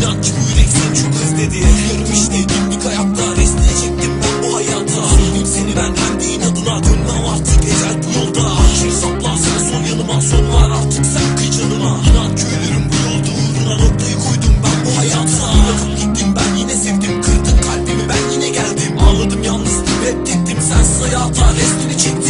İnan ki bu yürek seni çok özledi Yarım işte günlük hayatta resmini çektim ben bu hayata. Sevdim seni ben hem inadına dönmem artık ecel bu yolda. Akşir sapla sana son yanıma son var artık sen kıy canıma. İnan ki ölürüm bu yolda uğruna noktayı koydum ben bu hayata. Bırakıp gittim ben yine sevdim kırdın kalbimi ben yine geldim. Ağladım yalnız hep gittim sensiz hayata resmini çektim